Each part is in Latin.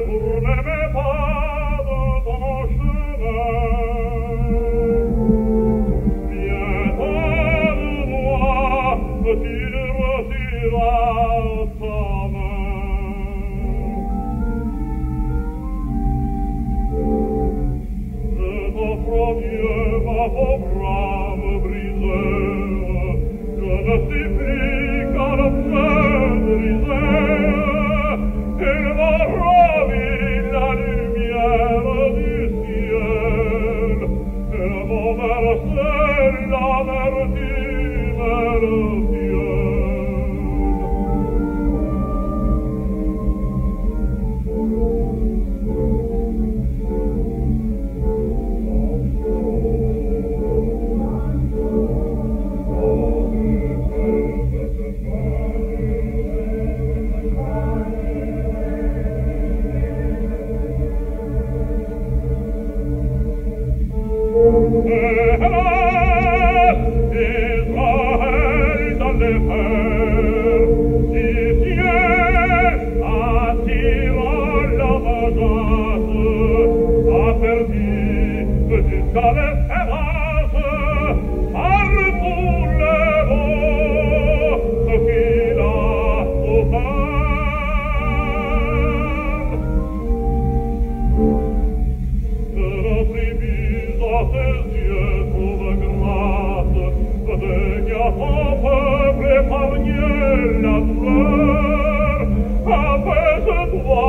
pure pur me helper Ave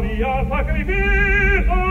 Maria sacrificio!